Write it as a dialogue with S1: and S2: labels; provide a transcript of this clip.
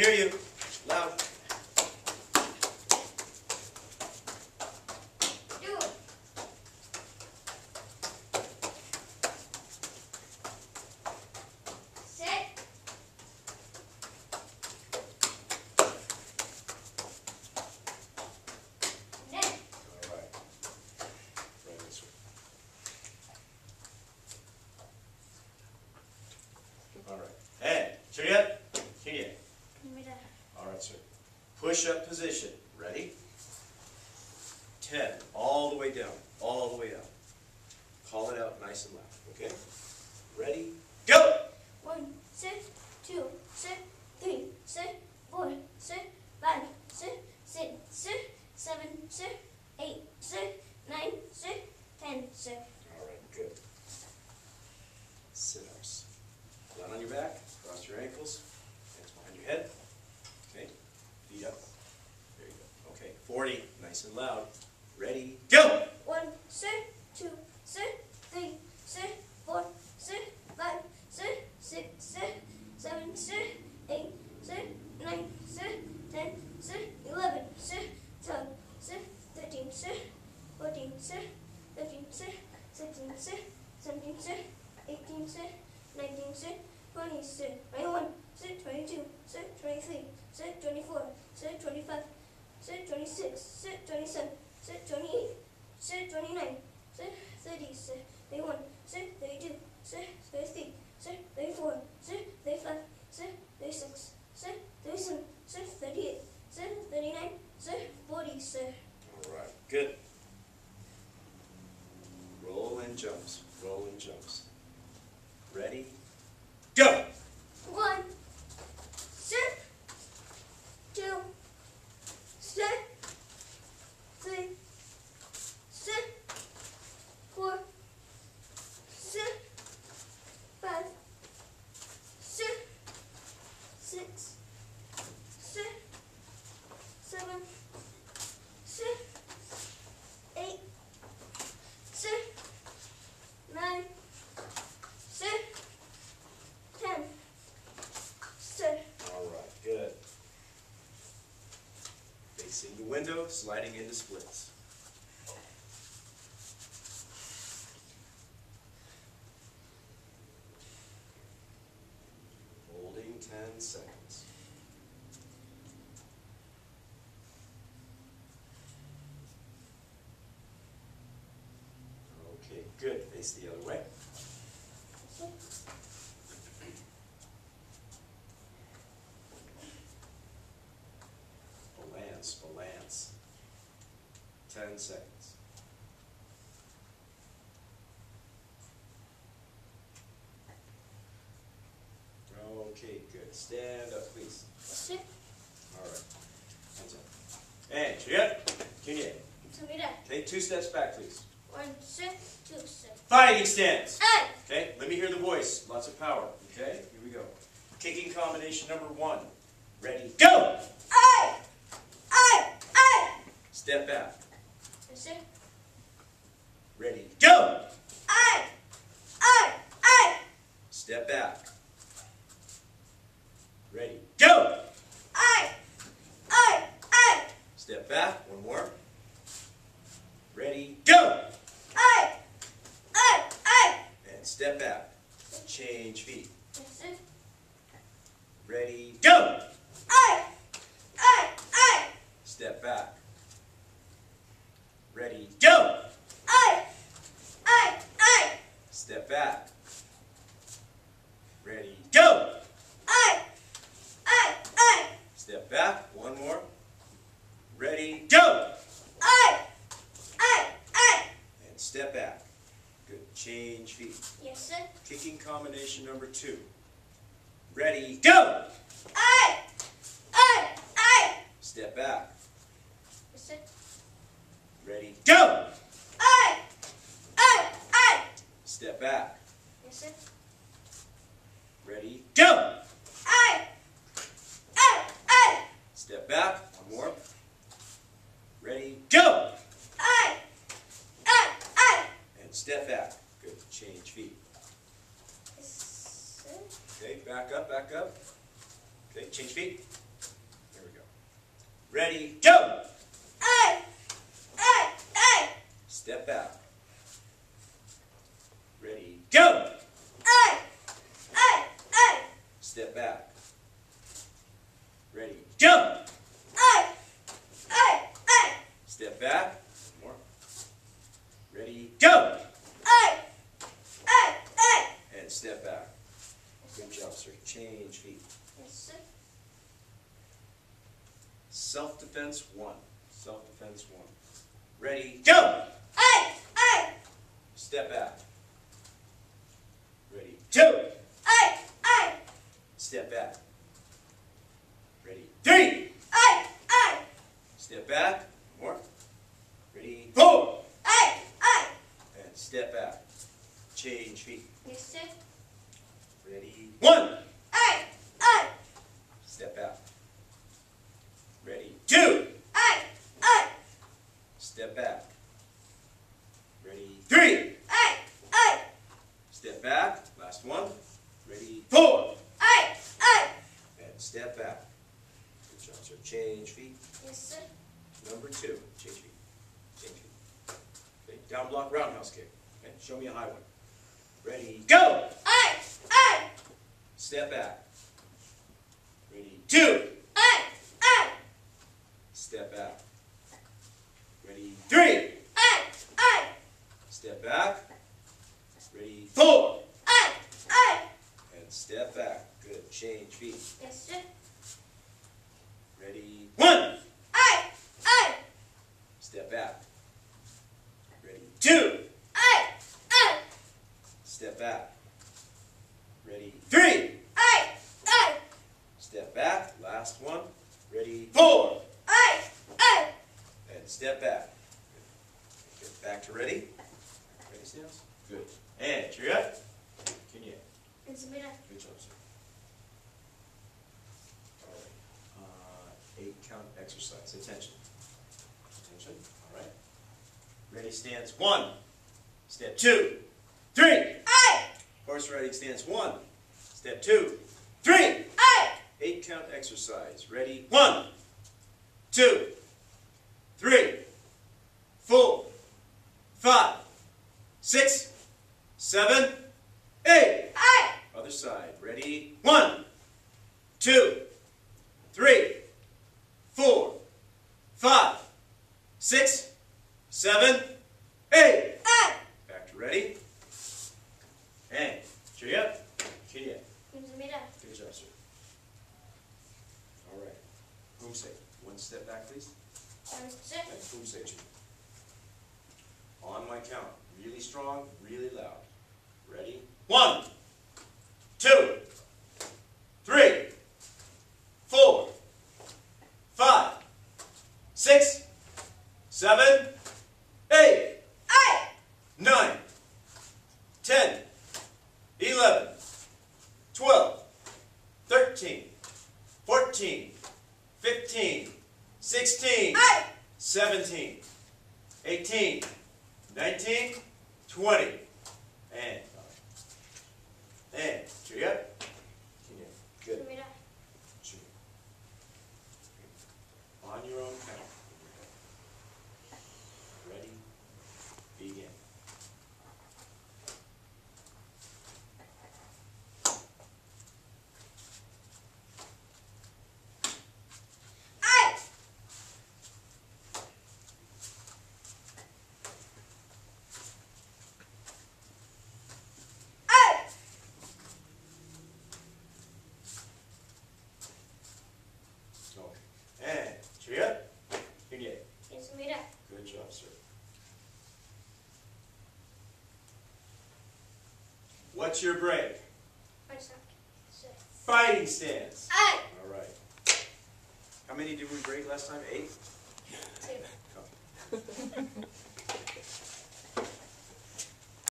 S1: hear you. Loud.
S2: Do it. Sit. Next.
S1: All right. Right this way. All right. And, check it out. Check it. All right, sir. Push-up position. Ready? Ten. All the way down. All the way out. Call it out nice and loud. Okay? Ready? Go!
S2: One, six, two, six, three, six, four, six, five, six, six, six, seven, six, eight, six, nine, six, ten, six.
S1: All right, good. Sit ups. Down on your back, cross your ankles, hands behind your head. Okay, feet up. There you go. Okay, 40, nice and loud. Ready, go!
S2: One, six, two, six, three, six, four, six, five, six, six, six, seven, six, eight, six, nine, six, ten, six, eleven, six, twelve, six, thirteen, six, fourteen, six, fifteen, six, sixteen, six, seventeen, six, eighteen, six, nineteen, six, twenty, six, twenty-one, six, twenty-two, six, twenty-three, six, twenty-four, six, twenty-five, six, twenty-six, six, twenty-seven, six, twenty-eight, six, twenty-nine, six, thirty, six, thirty-one, six, thirty-two, six, thirty-three, six, thirty-four, six, thirty-five, six, thirty-six, six, thirty-seven, six, thirty-eight, six, thirty-nine, six, forty, six.
S1: All right, good. Roll and jumps, roll and jumps. Ready, go!
S2: One, six, two, six, three, six, four, six, five, six, six, six, seven, six, eight, six, nine, six, ten, six.
S1: All right, good. The window, sliding into splits. Holding 10 seconds. Okay, good. Face the other way. Seconds. Okay, good. Stand up, please.
S2: Six.
S1: All right. Hands up. And check it. Continue.
S2: So me.
S1: Take two steps back, please.
S2: One, two.
S1: Fighting stance.
S2: Hey!
S1: Okay, let me hear the voice. Lots of power. Okay, here we go. Kicking combination number one. Ready, go!
S2: Hey! Hey! Hey!
S1: Step Ready, go!
S2: Hey! Hey! Hey!
S1: Step back. Ready, go!
S2: Hey! Hey! Hey!
S1: Step back. One more. Ready, go!
S2: Hey! Hey! Hey!
S1: And step back. Change feet.
S2: Six.
S1: Ready, go!
S2: Hey! Hey! Hey!
S1: Step back. Ready, go!
S2: Hey! Hey! Hey!
S1: Step back. Ready, go!
S2: Hey! Hey! Hey!
S1: Step back. One more. Ready, go!
S2: Hey! Hey! Hey!
S1: And step back. Good. Change feet.
S2: Yes, sir.
S1: Kicking combination number two. Ready, go!
S2: Hey! Hey! Hey!
S1: Step back.
S2: Yes, sir.
S1: Ready, go!
S2: Hey! Hey! Hey!
S1: Step back.
S2: Yes, sir.
S1: Ready, go!
S2: Hey! Hey! Hey!
S1: Step back. One more. Ready, go!
S2: Hey! Hey! Hey!
S1: And step back. Good. Change feet.
S2: Yes, sir.
S1: Okay, back up, back up. Okay, change feet. There we go. Ready, go!
S2: Hey! Hey! Hey!
S1: Step back. Ready, go!
S2: Hey! Hey! Hey!
S1: Step back. Ready, go!
S2: Hey! Hey! Hey!
S1: Step back. More. Ready, go!
S2: Hey! Hey! Hey!
S1: And step back. Good job, sir. Change feet.
S2: Yes, sir.
S1: Self-defense one. Self-defense one. Ready, go! Step back. Ready, two!
S2: Hey! Hey!
S1: Step back. Ready, three!
S2: Hey! Hey!
S1: Step back. More. Ready, four!
S2: Hey! Hey!
S1: And step back. Change feet.
S2: Yes, sir.
S1: Ready, one!
S2: Hey! Hey!
S1: Step back. Ready, two!
S2: Hey! Hey!
S1: Step back. Ready, three!
S2: Hey! Hey!
S1: Step back. Last one. Ready, four!
S2: Hey! Hey!
S1: And Good job, sir. Change feet.
S2: Yes, sir.
S1: Number two. Change feet. Change feet. Okay, down block roundhouse kick. Okay, show me a high one. Ready, go!
S2: Hey! Hey!
S1: Step back. Ready, two!
S2: Hey! Hey!
S1: Step back. Ready, three!
S2: Hey! Hey!
S1: Step back. Ready, four!
S2: Hey! Hey!
S1: And step back. Good. Change feet.
S2: Yes, sir.
S1: Ready, one!
S2: Hey! Hey!
S1: Step back. Ready, two!
S2: Hey! Hey!
S1: Step back. Ready, three!
S2: Hey! Hey!
S1: Step back. Last one. Ready, four!
S2: Hey! Hey!
S1: And step back. Good. Back to ready. Ready, Snails? Good. And cheer up. Can you?
S2: It's a bit
S1: Good job, sir. All right. Exercise. Attention. Attention. All right. Ready stance one. Step two. Three.
S2: Hey!
S1: Horse riding stance one. Step two. Three.
S2: Hey!
S1: Eight count exercise. Ready? One, two, three, four, five, six, seven, eight.
S2: Hey!
S1: Other side. Ready? One, two, three, four, five, six, seven, eight.
S2: Hey!
S1: Back to ready. And cheer up. Cheer up.
S2: It's a bit
S1: Good job, sir. All right. Poomsae. One step back, please.
S2: Sir.
S1: And poomsae. On my count. Really strong, really loud. Ready? One, two, three, four, five, six, seven, eight,
S2: Hey!
S1: nine, ten, eleven, twelve, thirteen, fourteen, fifteen, sixteen,
S2: Hey!
S1: seventeen, eighteen, nineteen, twenty, and and cheer up. Good.
S2: It's a bit
S1: Cheer. On your own count. Ready? Begin.
S2: Hey! Hey!
S1: Okay. And cheer up. Begin.
S2: It's a bit
S1: Good job, sir. What's your break?
S2: One second. Sir.
S1: Fighting stance.
S2: Hey!
S1: All right. How many did we break last time? Eight?
S2: Two.